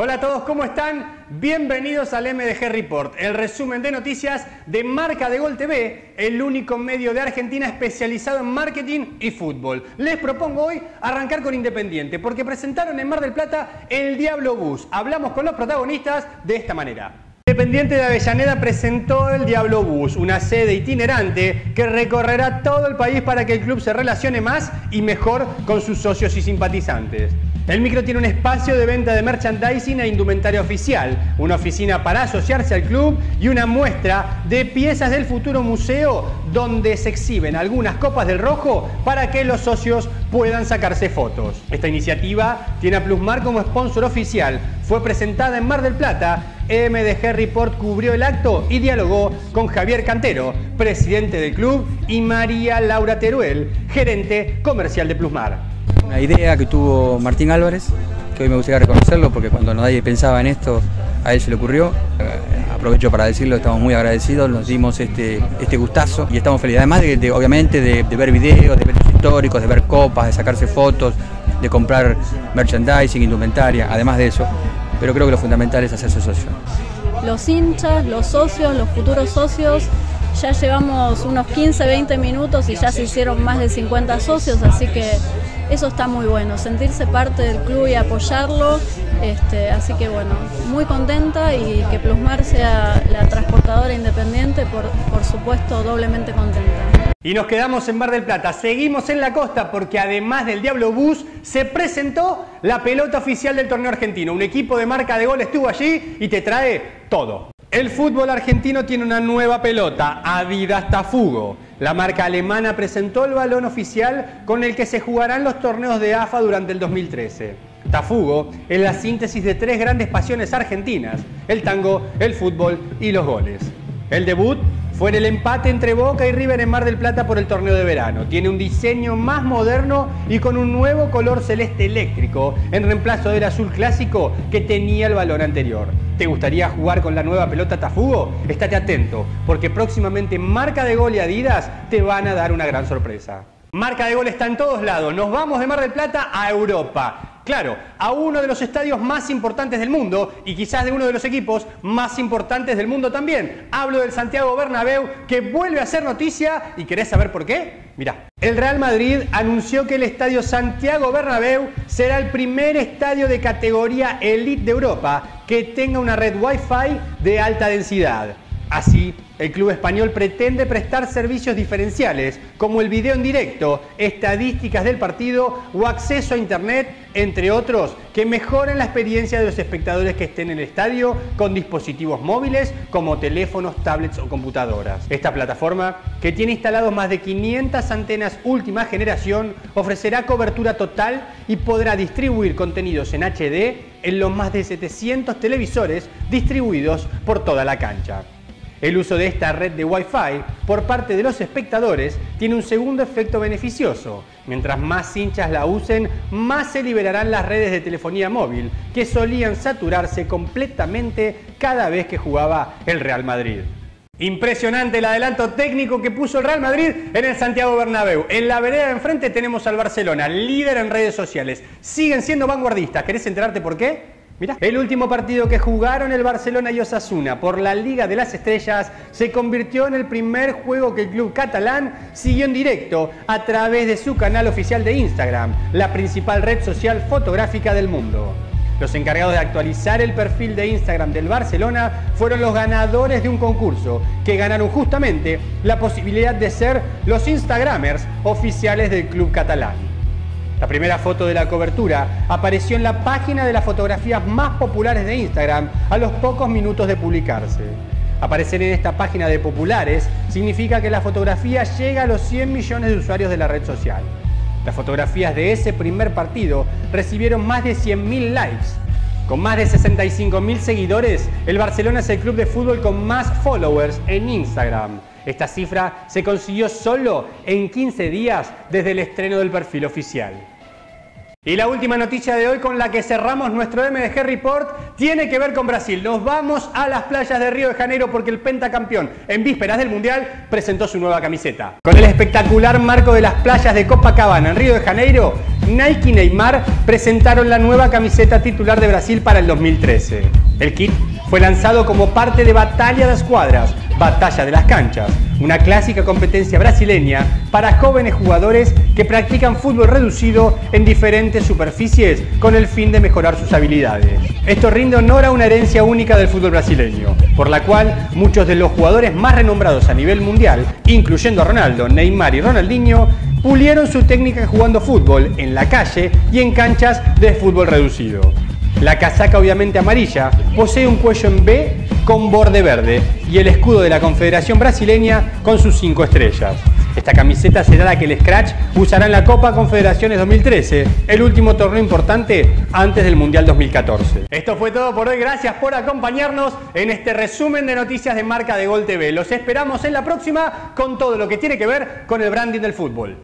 Hola a todos, ¿cómo están? Bienvenidos al MDG Report, el resumen de noticias de Marca de Gol TV, el único medio de Argentina especializado en marketing y fútbol. Les propongo hoy arrancar con Independiente, porque presentaron en Mar del Plata el Diablo Bus. Hablamos con los protagonistas de esta manera. Independiente de Avellaneda presentó el Diablo Bus, una sede itinerante que recorrerá todo el país para que el club se relacione más y mejor con sus socios y simpatizantes. El micro tiene un espacio de venta de merchandising e indumentaria oficial, una oficina para asociarse al club y una muestra de piezas del futuro museo donde se exhiben algunas copas del rojo para que los socios puedan sacarse fotos. Esta iniciativa tiene a Plusmar como sponsor oficial. Fue presentada en Mar del Plata. MDG Report cubrió el acto y dialogó con Javier Cantero, presidente del club, y María Laura Teruel, gerente comercial de Plusmar. Una idea que tuvo Martín Álvarez, que hoy me gustaría reconocerlo porque cuando nadie pensaba en esto, a él se le ocurrió. Eh, aprovecho para decirlo, estamos muy agradecidos, nos dimos este, este gustazo y estamos felices. Además de, obviamente de, ver videos, de ver históricos, de ver copas, de sacarse fotos, de comprar merchandising, indumentaria, además de eso. Pero creo que lo fundamental es hacerse socio. Los hinchas, los socios, los futuros socios ya llevamos unos 15, 20 minutos y ya se hicieron más de 50 socios, así que eso está muy bueno, sentirse parte del club y apoyarlo. Este, así que bueno, muy contenta y que Plusmar sea la transportadora independiente, por, por supuesto, doblemente contenta. Y nos quedamos en Bar del Plata. Seguimos en la costa porque además del Diablo Bus se presentó la pelota oficial del torneo argentino. Un equipo de marca de gol estuvo allí y te trae todo. El fútbol argentino tiene una nueva pelota, Adidas Tafugo. La marca alemana presentó el balón oficial con el que se jugarán los torneos de AFA durante el 2013. Tafugo es la síntesis de tres grandes pasiones argentinas, el tango, el fútbol y los goles. El debut fue en el empate entre Boca y River en Mar del Plata por el torneo de verano. Tiene un diseño más moderno y con un nuevo color celeste eléctrico en reemplazo del azul clásico que tenía el balón anterior. ¿Te gustaría jugar con la nueva pelota Tafugo? Estate atento, porque próximamente Marca de Gol y Adidas te van a dar una gran sorpresa. Marca de Gol está en todos lados. Nos vamos de Mar del Plata a Europa. Claro, a uno de los estadios más importantes del mundo y quizás de uno de los equipos más importantes del mundo también. Hablo del Santiago Bernabéu que vuelve a ser noticia y querés saber por qué? Mirá, el Real Madrid anunció que el estadio Santiago Bernabéu será el primer estadio de categoría elite de Europa que tenga una red Wi-Fi de alta densidad. Así, el club español pretende prestar servicios diferenciales como el video en directo, estadísticas del partido o acceso a Internet, entre otros, que mejoren la experiencia de los espectadores que estén en el estadio con dispositivos móviles como teléfonos, tablets o computadoras. Esta plataforma, que tiene instalados más de 500 antenas última generación, ofrecerá cobertura total y podrá distribuir contenidos en HD en los más de 700 televisores distribuidos por toda la cancha. El uso de esta red de Wi-Fi por parte de los espectadores tiene un segundo efecto beneficioso. Mientras más hinchas la usen, más se liberarán las redes de telefonía móvil, que solían saturarse completamente cada vez que jugaba el Real Madrid. Impresionante el adelanto técnico que puso el Real Madrid en el Santiago Bernabéu. En la vereda de enfrente tenemos al Barcelona, líder en redes sociales. Siguen siendo vanguardistas. ¿Querés enterarte por qué? El último partido que jugaron el Barcelona y Osasuna por la Liga de las Estrellas se convirtió en el primer juego que el club catalán siguió en directo a través de su canal oficial de Instagram, la principal red social fotográfica del mundo. Los encargados de actualizar el perfil de Instagram del Barcelona fueron los ganadores de un concurso que ganaron justamente la posibilidad de ser los Instagramers oficiales del club catalán. La primera foto de la cobertura apareció en la página de las fotografías más populares de Instagram a los pocos minutos de publicarse. Aparecer en esta página de populares significa que la fotografía llega a los 100 millones de usuarios de la red social. Las fotografías de ese primer partido recibieron más de 100.000 likes. Con más de 65.000 seguidores, el Barcelona es el club de fútbol con más followers en Instagram. Esta cifra se consiguió solo en 15 días desde el estreno del perfil oficial. Y la última noticia de hoy con la que cerramos nuestro MDG Report tiene que ver con Brasil. Nos vamos a las playas de Río de Janeiro porque el pentacampeón en vísperas del Mundial presentó su nueva camiseta. Con el espectacular marco de las playas de Copacabana en Río de Janeiro, Nike y Neymar presentaron la nueva camiseta titular de Brasil para el 2013. El kit fue lanzado como parte de Batalla de Escuadras, Batalla de las Canchas, una clásica competencia brasileña para jóvenes jugadores que practican fútbol reducido en diferentes superficies con el fin de mejorar sus habilidades. Esto rinde honor a una herencia única del fútbol brasileño, por la cual muchos de los jugadores más renombrados a nivel mundial, incluyendo a Ronaldo, Neymar y Ronaldinho, pulieron su técnica jugando fútbol en la calle y en canchas de fútbol reducido. La casaca obviamente amarilla posee un cuello en B con borde verde y el escudo de la Confederación Brasileña con sus cinco estrellas. Esta camiseta será la que el Scratch usará en la Copa Confederaciones 2013, el último torneo importante antes del Mundial 2014. Esto fue todo por hoy, gracias por acompañarnos en este resumen de noticias de marca de Gol TV. Los esperamos en la próxima con todo lo que tiene que ver con el branding del fútbol.